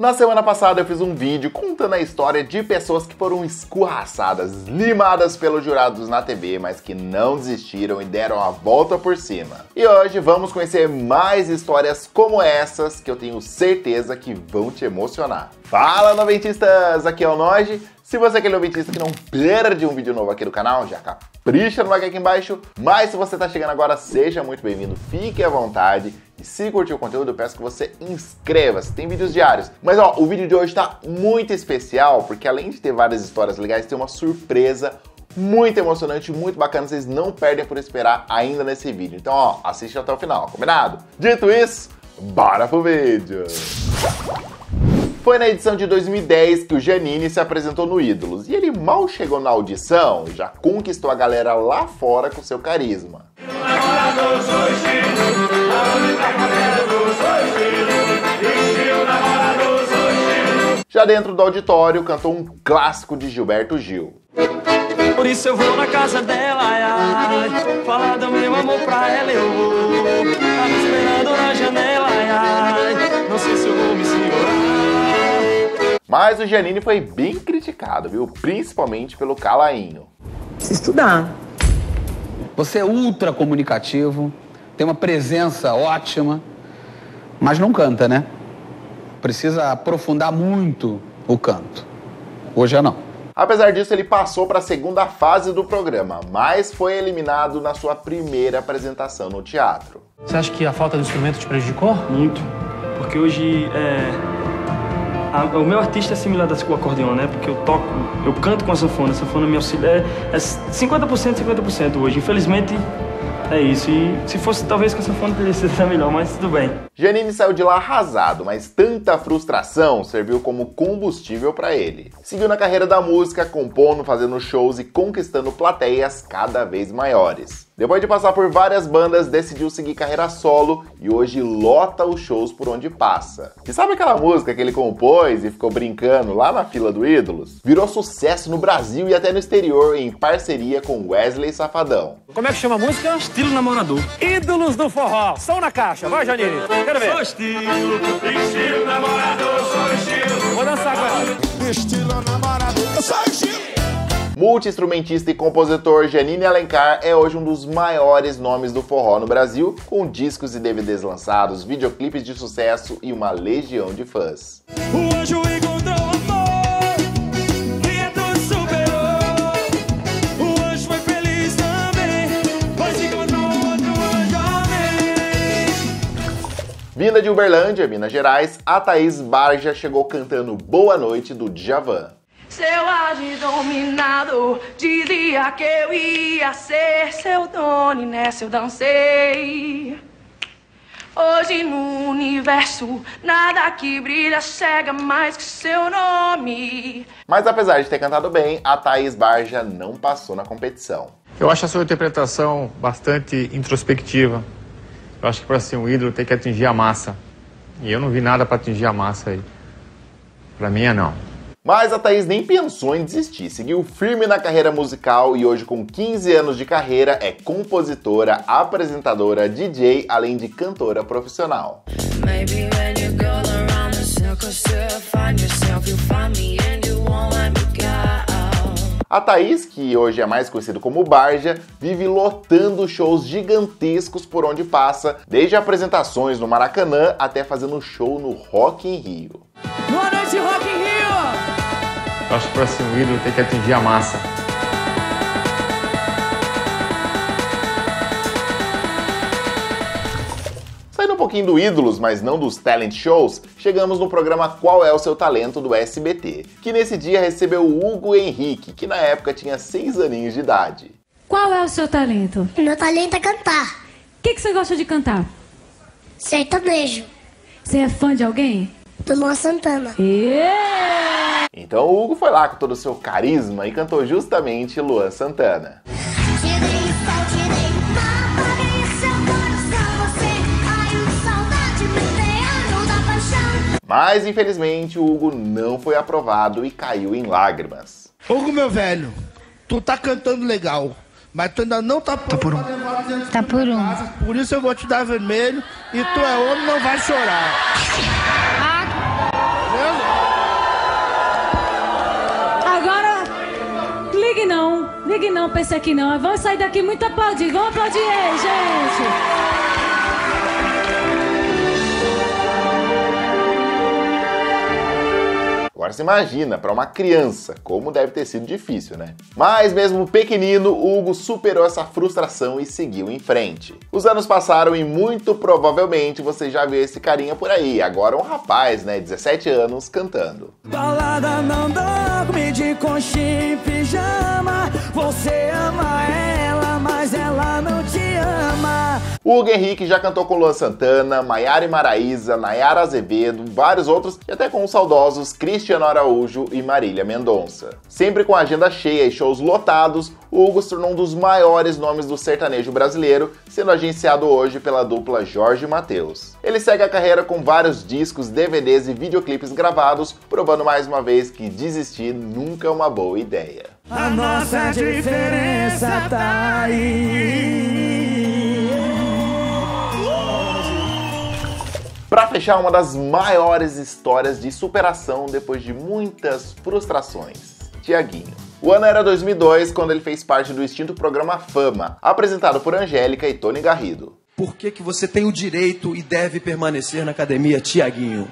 Na semana passada eu fiz um vídeo contando a história de pessoas que foram escorraçadas, limadas pelos jurados na TV, mas que não desistiram e deram a volta por cima. E hoje vamos conhecer mais histórias como essas que eu tenho certeza que vão te emocionar. Fala noventistas, aqui é o Noge. Se você é aquele noventista que não perde um vídeo novo aqui do canal, já capricha no like aqui embaixo. Mas se você está chegando agora, seja muito bem-vindo, fique à vontade. E se curtiu o conteúdo, eu peço que você inscreva-se, tem vídeos diários. Mas ó, o vídeo de hoje está muito especial, porque além de ter várias histórias legais, tem uma surpresa muito emocionante, muito bacana, vocês não perdem por esperar ainda nesse vídeo. Então ó, assiste até o final, combinado? Dito isso, bora pro vídeo! Foi na edição de 2010 que o Janine se apresentou no Ídolos e ele mal chegou na audição, já conquistou a galera lá fora com seu carisma. Já dentro do auditório, cantou um clássico de Gilberto Gil. Por isso eu vou na casa dela, ai, falar do meu amor pra ela eu vou. Mas o Janine foi bem criticado, viu? Principalmente pelo Calainho. Se estudar. Você é ultra comunicativo, tem uma presença ótima, mas não canta, né? Precisa aprofundar muito o canto. Hoje é não. Apesar disso, ele passou para a segunda fase do programa, mas foi eliminado na sua primeira apresentação no teatro. Você acha que a falta do instrumento te prejudicou? Muito, porque hoje é, a- o meu artista é similar ao acordeão, né? Porque eu toco, eu canto com a sanfona, a sanfona me auxilia. É, é 50%, 50% hoje. Infelizmente, é isso. E se fosse talvez com a sanfona teria sido até melhor, mas tudo bem. Janine saiu de lá arrasado, mas tanta frustração serviu como combustível para ele. Seguiu na carreira da música, compondo, fazendo shows e conquistando plateias cada vez maiores. Depois de passar por várias bandas, decidiu seguir carreira solo e hoje lota os shows por onde passa. E sabe aquela música que ele compôs e ficou brincando lá na fila do Ídolos? Virou sucesso no Brasil e até no exterior em parceria com Wesley Safadão. Como é que chama a música? Estilo namorador. Ídolos do forró. Som na caixa. Vai, Janine. Quero ver. Sou estilo, estilo namorador, sou estilo. Vou dançar com ela. Estilo namorado, eu sou estilo. Multi-instrumentista e compositor Janine Alencar é hoje um dos maiores nomes do forró no Brasil, com discos e DVDs lançados, videoclipes de sucesso e uma legião de fãs. O anjo encontrou amor e é tudo superou. O anjo foi feliz também, pois encontrou outro anjo amém. Vinda de Uberlândia, Minas Gerais, a Thaís Barja chegou cantando Boa Noite do Djavan. Seu ar de dominado dizia que eu ia ser seu dono e nessa eu dancei. Hoje no universo, nada que brilha cega mais que seu nome. Mas apesar de ter cantado bem, a Thaís Barja não passou na competição. Eu acho a sua interpretação bastante introspectiva. Eu acho que para ser um ídolo tem que atingir a massa. E eu não vi nada para atingir a massa aí. Para mim é não. Mas a Thaís nem pensou em desistir, seguiu firme na carreira musical e hoje, com 15 anos de carreira, é compositora, apresentadora, DJ, além de cantora profissional. A Thaís, que hoje é mais conhecida como Barja, vive lotando shows gigantescos por onde passa, desde apresentações no Maracanã até fazendo show no Rock in Rio. Boa noite, Rock in Rio. Eu acho que para ser um ídolo tem que atingir a massa. Saindo um pouquinho do Ídolos, mas não dos talent shows, chegamos no programa Qual é o Seu Talento do SBT, que nesse dia recebeu o Hugo Henrique, que na época tinha 6 aninhos de idade. Qual é o seu talento? Meu talento é cantar. O que, que você gosta de cantar? Sertanejo. Você é fã de alguém? Do Luan Santana. Yeah! Então o Hugo foi lá com todo o seu carisma e cantou justamente Luan Santana. Mas infelizmente o Hugo não foi aprovado e caiu em lágrimas. Hugo, meu velho, tu tá cantando legal, mas tu ainda não tá pronto por um. Tá por um. Por isso eu vou te dar vermelho e tu é homem, não vai chorar. ligue não, ligue não, pense aqui não. Vamos sair daqui muito aplaudir, vamos aplaudir gente. Agora você imagina, para uma criança, como deve ter sido difícil, né? Mas mesmo pequenino, Hugo superou essa frustração e seguiu em frente. Os anos passaram e muito provavelmente você já viu esse carinha por aí, agora um rapaz, né, 17 anos, cantando. Balada não dorme de conchinha e pijama. Você ama ela, mas ela não te ama. O Hugo Henrique já cantou com Luan Santana, Maiara Maraíza, Nayara Azevedo, vários outros e até com os saudosos Cristiano Araújo e Marília Mendonça. Sempre com agenda cheia e shows lotados, o Hugo se tornou um dos maiores nomes do sertanejo brasileiro, sendo agenciado hoje pela dupla Jorge Mateus. Ele segue a carreira com vários discos, DVDs e videoclipes gravados, provando mais uma vez que desistir nunca é uma boa ideia. A nossa diferença tá aí. Pra fechar, uma das maiores histórias de superação depois de muitas frustrações. Tiaguinho. O ano era 2002, quando ele fez parte do extinto programa Fama, apresentado por Angélica e Tony Garrido. Por que, que você tem o direito e deve permanecer na academia, Tiaguinho?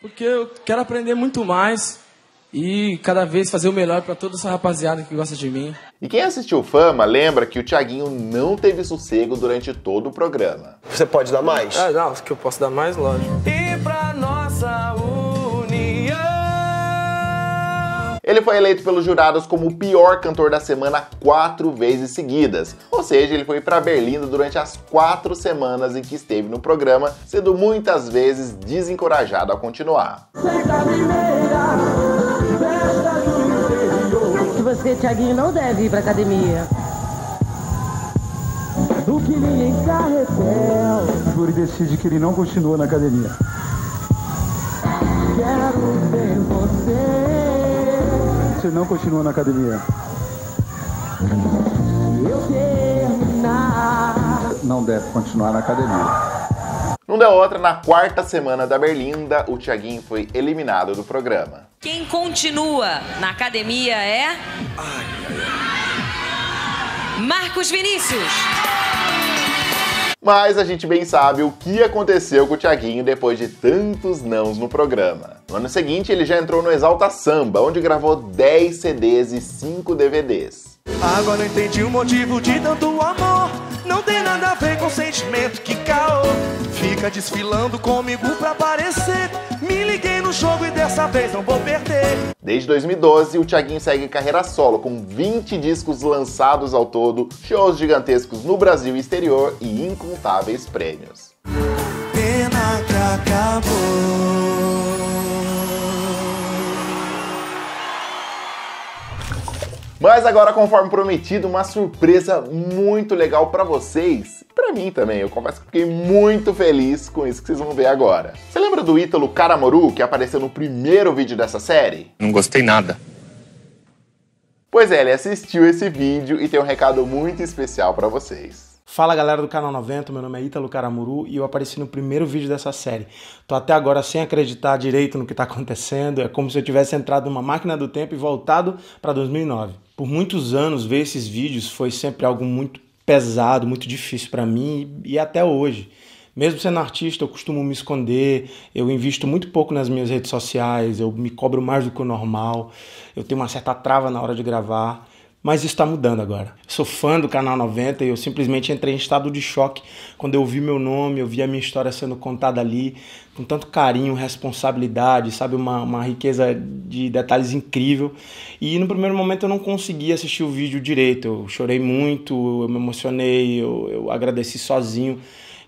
Porque eu quero aprender muito mais e cada vez fazer o melhor para toda essa rapaziada que gosta de mim. E quem assistiu Fama lembra que o Tiaguinho não teve sossego durante todo o programa. Você pode dar mais? Ah, não, que eu posso dar mais, lógico. E pra nossa união. Ele foi eleito pelos jurados como o pior cantor da semana quatro vezes seguidas, ou seja, ele foi para Berlim durante as quatro semanas em que esteve no programa, sendo muitas vezes desencorajado a continuar. Que você, Tiaguinho, não deve ir pra academia. Do que ninguém carretel. Yuri decide que ele não continua na academia. Quero ver você. Você não continua na academia. Eu terminar. Não deve continuar na academia. Não deu outra, na quarta semana da Berlinda, o Tiaguinho foi eliminado do programa. Quem continua na academia é. Marcos Vinícius. Mas a gente bem sabe o que aconteceu com o Tiaguinho depois de tantos nãos no programa. No ano seguinte, ele já entrou no Exalta Samba, onde gravou 10 CDs e 5 DVDs. Agora eu entendi o motivo de tanto amor. Não tem nada a ver com sentimento que caô. Fica desfilando comigo pra aparecer. Me liguei no jogo e dessa vez não vou perder. Desde 2012, o Tiaguinho segue carreira solo, com 20 discos lançados ao todo, shows gigantescos no Brasil e exterior e incontáveis prêmios. Pena que acabou. Mas agora, conforme prometido, uma surpresa muito legal pra vocês. e Pra mim também, eu confesso que fiquei muito feliz com isso que vocês vão ver agora. Você lembra do Ítalo Karamoru, que apareceu no primeiro vídeo dessa série? Não gostei nada. Pois é, ele assistiu esse vídeo e tem um recado muito especial pra vocês. Fala galera do canal 90, meu nome é Ítalo Caramuru e eu apareci no primeiro vídeo dessa série. Tô até agora sem acreditar direito no que tá acontecendo, é como se eu tivesse entrado numa máquina do tempo e voltado para 2009. Por muitos anos ver esses vídeos foi sempre algo muito pesado, muito difícil para mim e até hoje. Mesmo sendo artista, eu costumo me esconder, eu invisto muito pouco nas minhas redes sociais, eu me cobro mais do que o normal, eu tenho uma certa trava na hora de gravar. Mas está mudando agora. Sou fã do Canal 90 e eu simplesmente entrei em estado de choque quando eu vi meu nome, eu vi a minha história sendo contada ali, com tanto carinho, responsabilidade, sabe? Uma, uma riqueza de detalhes incrível. E no primeiro momento eu não consegui assistir o vídeo direito. Eu chorei muito, eu me emocionei, eu, eu agradeci sozinho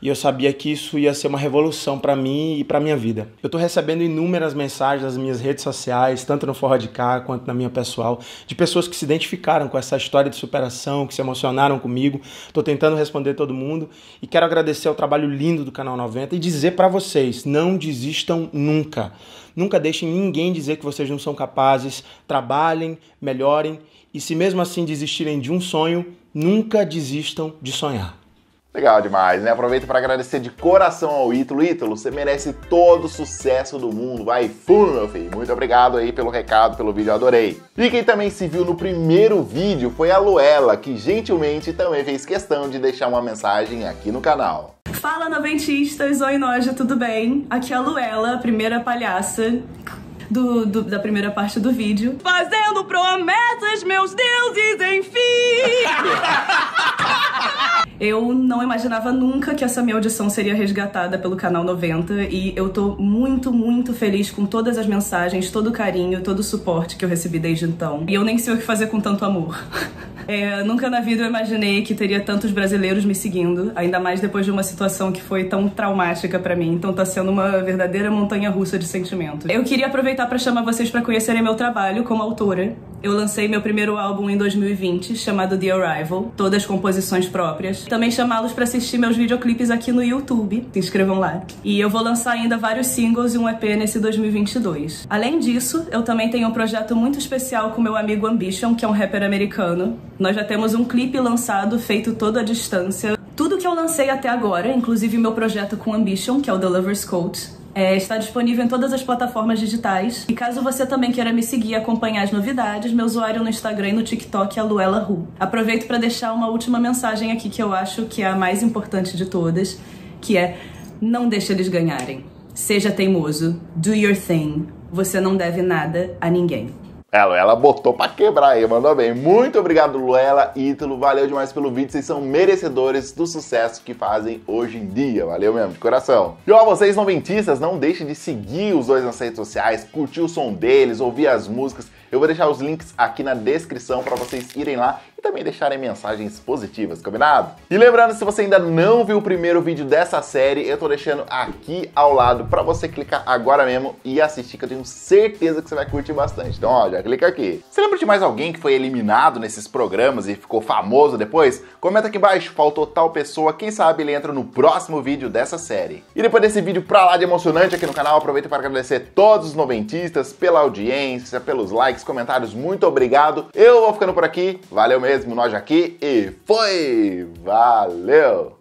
e eu sabia que isso ia ser uma revolução para mim e para minha vida. Eu estou recebendo inúmeras mensagens nas minhas redes sociais, tanto no Forró de Cá quanto na minha pessoal, de pessoas que se identificaram com essa história de superação, que se emocionaram comigo. Estou tentando responder todo mundo e quero agradecer ao trabalho lindo do Canal 90 e dizer para vocês, não desistam nunca. Nunca deixem ninguém dizer que vocês não são capazes. Trabalhem, melhorem e se mesmo assim desistirem de um sonho, nunca desistam de sonhar. Legal demais, né? Aproveito para agradecer de coração ao Ítalo. Ítalo, você merece todo o sucesso do mundo. Vai fundo, meu filho. Muito obrigado aí pelo recado, pelo vídeo, adorei. E quem também se viu no primeiro vídeo foi a Luela, que gentilmente também fez questão de deixar uma mensagem aqui no canal. Fala noventistas, oi Noja, tudo bem? Aqui é a Luela, a primeira palhaça do, do- da primeira parte do vídeo. Fazendo promessas, meus deuses, enfim! Eu não imaginava nunca que essa minha audição seria resgatada pelo canal 90 e eu tô muito, muito feliz com todas as mensagens, todo o carinho, todo o suporte que eu recebi desde então. E eu nem sei o que fazer com tanto amor. É, nunca na vida eu imaginei que teria tantos brasileiros me seguindo, ainda mais depois de uma situação que foi tão traumática pra mim. Então tá sendo uma verdadeira montanha russa de sentimentos. Eu queria aproveitar pra chamar vocês pra conhecerem meu trabalho como autora. Eu lancei meu primeiro álbum em 2020, chamado The Arrival, todas composições próprias. Também chamá-los pra assistir meus videoclipes aqui no YouTube. Se inscrevam lá. E eu vou lançar ainda vários singles e um EP nesse 2022. Além disso, eu também tenho um projeto muito especial com meu amigo Ambition, que é um rapper americano. Nós já temos um clipe lançado, feito todo à distância. Tudo que eu lancei até agora, inclusive meu projeto com Ambition, que é o The Lover's Code, é, está disponível em todas as plataformas digitais. E caso você também queira me seguir e acompanhar as novidades, meu usuário no Instagram e no TikTok é Luela Ru. Aproveito para deixar uma última mensagem aqui que eu acho que é a mais importante de todas, que é não deixe eles ganharem. Seja teimoso, do your thing. Você não deve nada a ninguém. Ela, ela botou pra quebrar aí, mandou bem. Muito obrigado, Luela, Ítalo, valeu demais pelo vídeo. Vocês são merecedores do sucesso que fazem hoje em dia. Valeu mesmo, de coração. E ó, vocês noventistas, não deixem de seguir os dois nas redes sociais, curtir o som deles, ouvir as músicas. Eu vou deixar os links aqui na descrição para vocês irem lá e também deixarem mensagens positivas, combinado? E lembrando, se você ainda não viu o primeiro vídeo dessa série, eu tô deixando aqui ao lado para você clicar agora mesmo e assistir, que eu tenho certeza que você vai curtir bastante. Então, ó, já clica aqui. Você lembra de mais alguém que foi eliminado nesses programas e ficou famoso depois? Comenta aqui embaixo, faltou tal pessoa, quem sabe ele entra no próximo vídeo dessa série. E depois desse vídeo pra lá de emocionante aqui no canal, aproveito para agradecer todos os noventistas pela audiência, pelos likes, comentários, muito obrigado. Eu vou ficando por aqui, valeu mesmo, nós aqui e foi! Valeu!